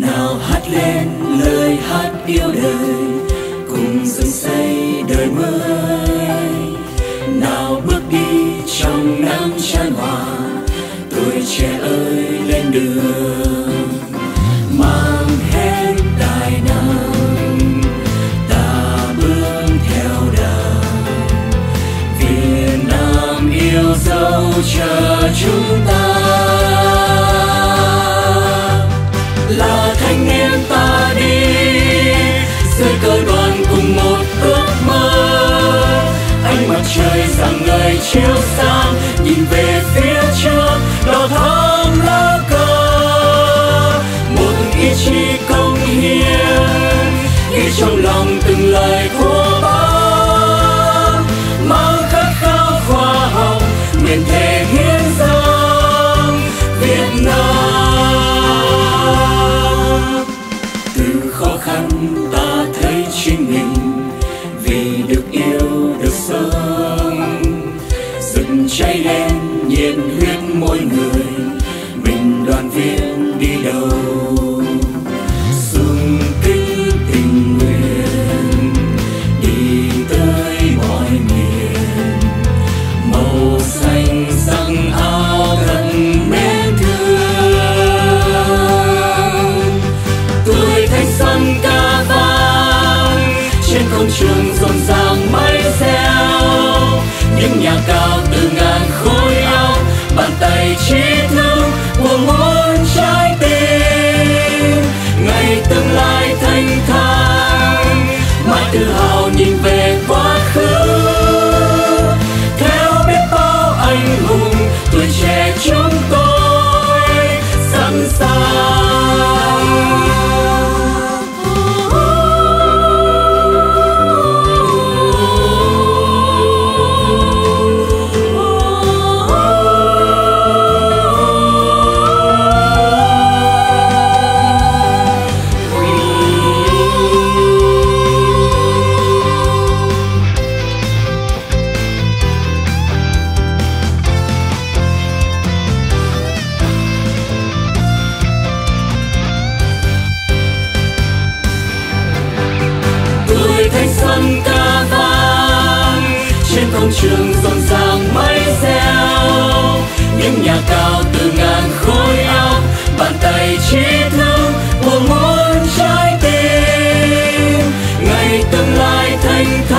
nào hát lên lời hát yêu đời, cùng dựng xây đời mới. Nào bước đi trong nắng chan hòa, tuổi trẻ ơi lên đường. Mang hết tài năng, ta bước theo đời Việt Nam yêu dấu chờ chúng ta. Trong lòng từng lời của bác. Mang khát khao khoa học nguyện thể hiến dâng Việt Nam. Từ khó khăn ta thấy chính mình, vì được yêu, được sống dựng cháy lên nhiệt huyết mỗi người, mình đoàn viên đi đầu. Những tuổi thanh xuân ca vang. Trên công trường rộn ràng mây reo. Những nhà cao từ ngàn khối óc bàn tay trí thương buồn muôn trái tim. Ngày tương lai thanh thơ